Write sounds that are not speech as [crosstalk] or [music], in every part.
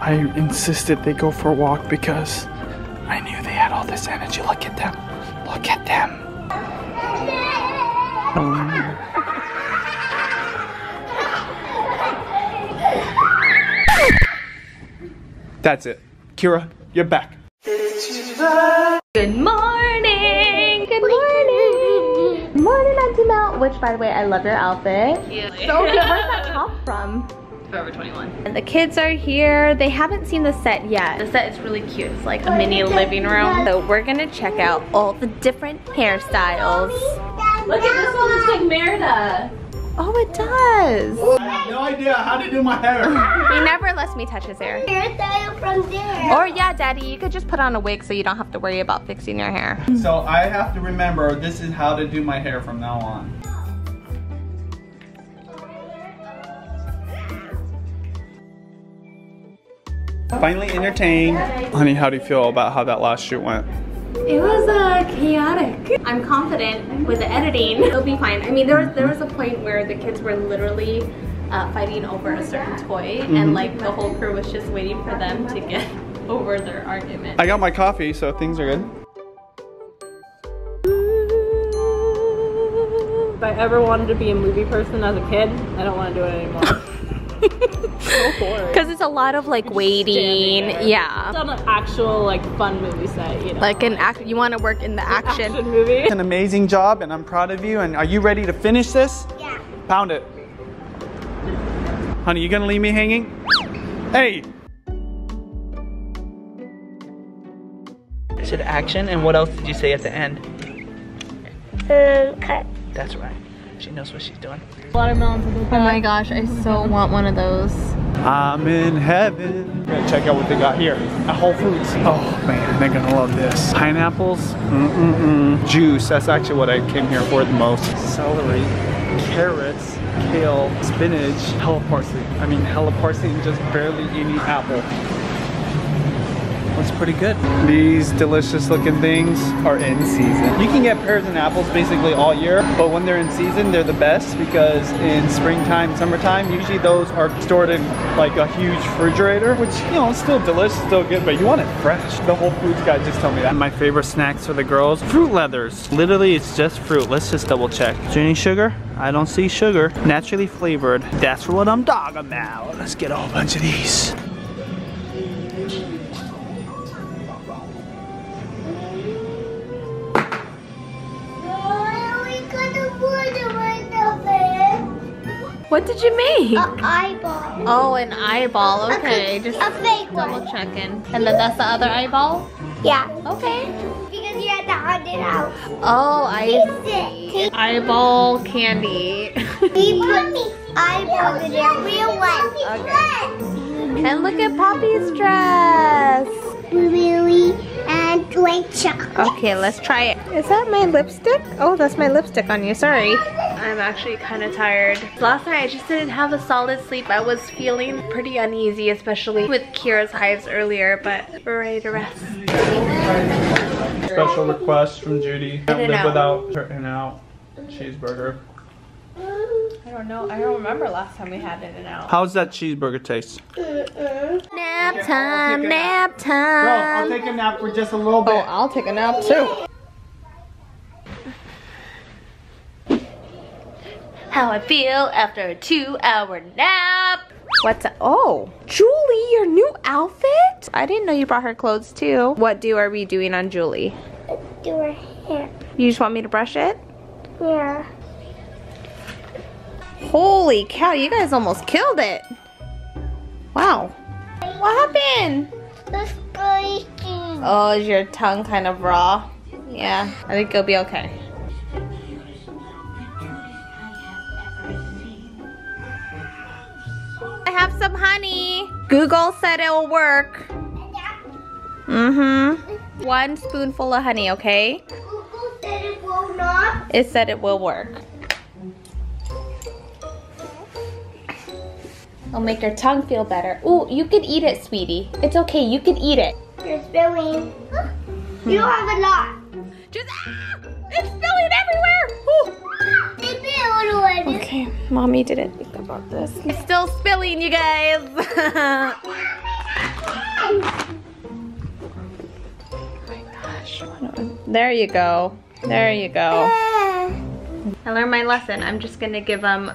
I insisted they go for a walk because I knew they had all this energy. Look at them. Look at them. [laughs] That's it. Keira, you're back. Good morning! Good morning! Good Morning, Auntie Mel. Which, by the way, I love your outfit. Yeah. So cute. Where's that [laughs] top from? Forever 21. And the kids are here. They haven't seen the set yet. The set is really cute. It's like a mini living room. So we're gonna check out all the different hairstyles. Look at this one looks like Merida. Oh, it does. I have no idea how to do my hair. [laughs] He never lets me touch his hair. Hairstyle from there. Or yeah, Daddy, you could just put on a wig so you don't have to worry about fixing your hair. so I have to remember this is how to do my hair from now on. Finally entertained. Honey, how do you feel about how that last shoot went? It was uh, chaotic. I'm confident with the editing. It'll be fine. I mean, there was there was a point where the kids were literally uh, fighting over a certain toy, and like the whole crew was just waiting for them to get [laughs] over their argument. I got my coffee, so things are good. If I ever wanted to be a movie person as a kid, I don't want to do it anymore. [laughs] so. Because it's a lot of like waiting. Standing there. Yeah. It's on an actual like fun movie set, you know. Like an act. You want to work in the action. action movie. An amazing job, and I'm proud of you. And are you ready to finish this? Yeah. Pound it. Honey, you gonna leave me hanging? Hey! I said action, and what else did you say at the end? Um, cut. That's right. She knows what she's doing. Watermelons Oh my gosh, I so want one of those. I'm in heaven. We're gonna check out what they got here at Whole Foods. Oh man, they're gonna love this. Pineapples, mm-mm-mm. Juice, that's actually what I came here for the most. Celery, carrots, kale, spinach, hella parsley. I mean, hella parsley and just barely any apple. Looks pretty good. These delicious looking things are in season. You can get pears and apples basically all year, but when they're in season, they're the best because in springtime, summertime, usually those are stored in like a huge refrigerator, which, you know, it's still delicious, still good, but you want it fresh. The Whole Foods guy just told me that. My favorite snacks for the girls, fruit leathers. Literally, it's just fruit. Let's just double check. Is there any sugar? I don't see sugar. Naturally flavored. That's what I'm talking about. Let's get a whole bunch of these. What did you make? An eyeball. Oh, an eyeball. Okay, just A fake double one. checking. And then that's the other eyeball? Yeah. Okay. Because you had to hunt it out. Oh, I it. eyeball candy. We put eyeballs in real ones. and look at Poppy's dress. Bluey and Rachel. Okay, let's try it. Is that my lipstick? Oh, that's my lipstick on you. Sorry. I'm actually kind of tired. Last night I just didn't have a solid sleep. I was feeling pretty uneasy, especially with Keira's hives earlier, but we're ready to rest. Special request from Judy. Can't live In-N-Out. without her In-N-Out cheeseburger. I don't know. I don't remember last time we had it in out. How's that cheeseburger taste? Nap time, nap Bro, I'll time. take a nap for just a little bit. Oh, I'll take a nap too. How I feel after a two hour nap. What's up? oh, Julie, your new outfit? I didn't know you brought her clothes too. What do are we doing on Julie? Do her hair. You just want me to brush it? Yeah. Holy cow, you guys almost killed it. Wow. What happened? The spiky. Oh, is your tongue kind of raw? Yeah, I think it'll be okay. Have some honey. Google said it will work. Mm-hmm. One spoonful of honey, okay? Google said it will not. It said it will work. It'll make your tongue feel better. Ooh, you can eat it, sweetie. It's okay, you can eat it. You're spilling. You have a lot. Just ah! It's spilling everywhere! Ooh. It's a little one. Okay, mommy didn't think about this. I'm still spilling, you guys. [laughs] There you go. There you go. I learned my lesson. I'm just gonna give them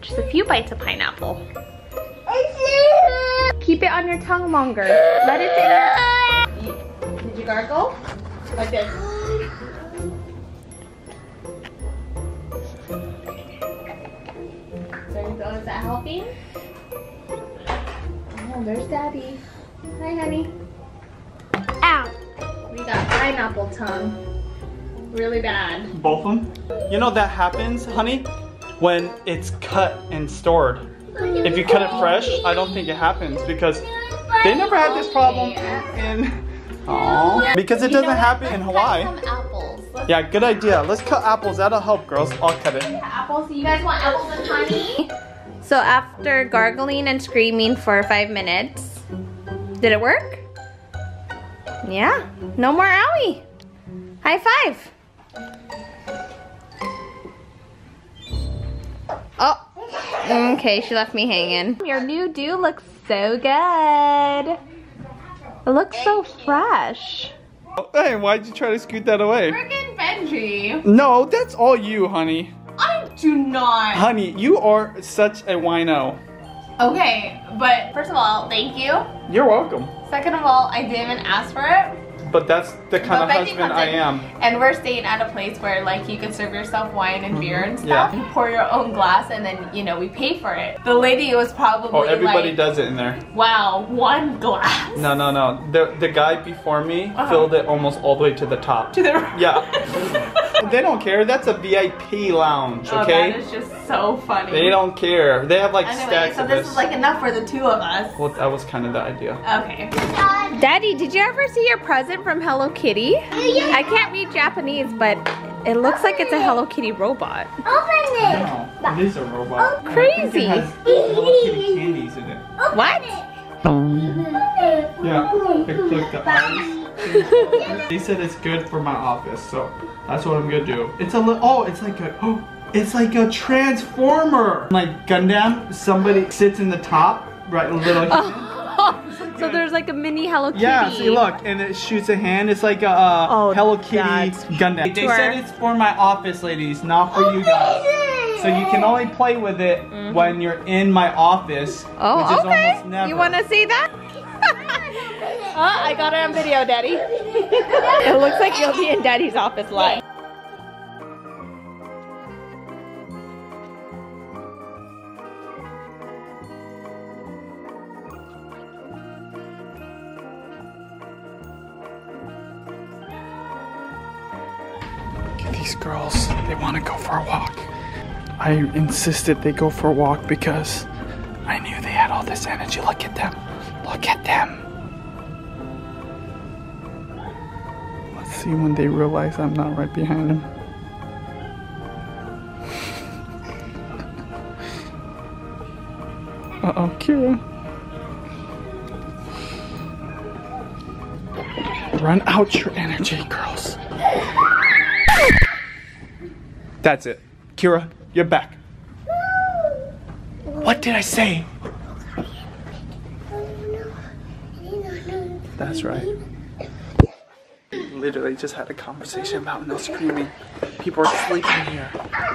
just a few bites of pineapple. Keep it on your tongue longer. Let it sit. Did you gargle? Like this. There you go. Is that helping? Oh, there's Daddy. Hi, honey. Ow. We got pineapple tongue. Really bad. Both of them? You know that happens, honey, when it's cut and stored. If you cut it fresh, I don't think it happens because they never had this problem in. [laughs] Aww. Because it doesn't happen in Hawaii. Cut some apples. Let's Yeah, good idea. Let's cut apples. That'll help, girls. I'll cut it. cut apples. You guys want apples and honey? So after gargling and screaming for five minutes, did it work? Yeah. No more owie. High five. Oh. Okay, she left me hanging. Your new do looks so good. It looks so fresh. Oh, hey, why'd you try to scoot that away? Friggin' Benji. No, that's all you, honey. Do not. Honey, you are such a wino. Okay, but first of all, thank you. You're welcome. Second of all, I didn't even ask for it. But that's the kind But of husband I am. And we're staying at a place where like you can serve yourself wine and beer and Mm-hmm. Yeah. stuff. You pour your own glass and then you know we pay for it. The lady was probably Oh, everybody like, does it in there. wow, one glass. No, no, no. The the guy before me Uh-huh. filled it almost all the way to the top. To the Yeah. [laughs] [laughs] they don't care. That's a VIP lounge, Okay. Oh, okay? that is just so funny. they don't care. They have like Anyway, stacks so of this So this. is like enough for the two of us. well, that was kind of the idea. Okay. Daddy, did you ever see your present from Hello Kitty? I can't read Japanese, but it looks like it's a Hello Kitty robot. Open it. No, it is a robot. Oh, crazy. And I think it has Hello Kitty candies in it. What? Yeah, like, like the eyes. [laughs] they said it's good for my office, so that's what I'm gonna do. It's a little, oh, it's like a oh, it's like a transformer. Like Gundam, somebody sits in the top, right? A little. [laughs] so there's like a mini Hello Kitty. Yeah, see, look, and it shoots a hand. It's like a uh, Oh, Hello Kitty Gundam. They said it's for my office, ladies, not for you guys. So you can only play with it when you're in my office, which is Oh, okay. almost never. You want to see that? Oh, I got it on video, Daddy. [laughs] it looks like you'll be in Daddy's office live. These girls, they want to go for a walk. I insisted they go for a walk because I knew they had all this energy. Look at them. Look at them. See when they realize I'm not right behind them. [laughs] Uh oh, Keira. Run out your energy, girls. That's it. Keira, you're back. What did I say? That's right. Literally just had a conversation about no screaming. People are sleeping here.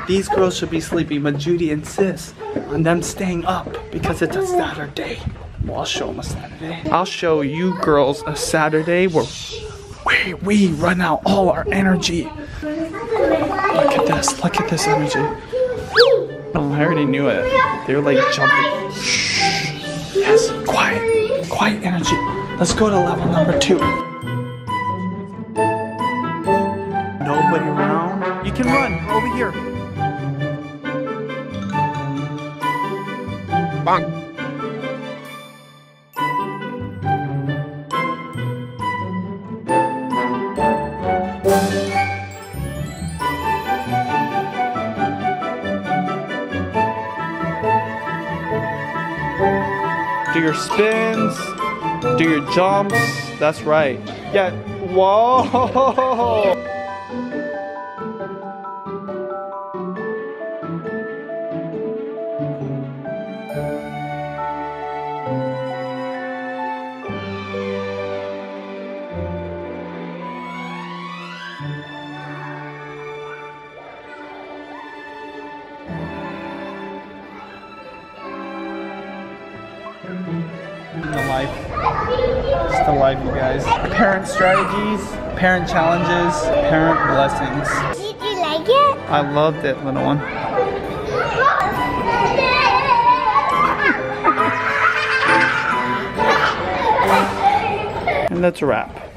These girls should be sleeping, but Judy insists on them staying up because it's a Saturday. Well, I'll show them a Saturday. I'll show you girls a Saturday where we, we run out all our energy. Look at this. Look at this energy. Oh, I already knew it. They were like jumping. Shh. Yes, quiet. Quiet energy. Let's go to level number two. Over here. Do your spins. Do your jumps. That's right. Yeah. Whoa. [laughs] life. Just the life, you guys. Parent strategies, parent challenges, parent blessings. Did you like it? I loved it, little one. And that's a wrap.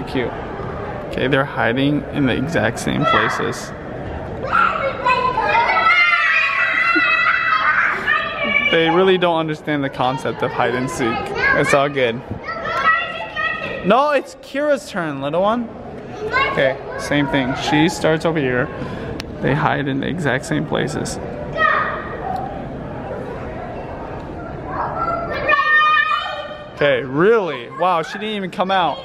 Too cute. Okay, they're hiding in the exact same places. They really don't understand the concept of hide and seek. It's all good. No, it's Keira's turn, little one. Okay, same thing. She starts over here. They hide in the exact same places. Okay, really? Wow, she didn't even come out.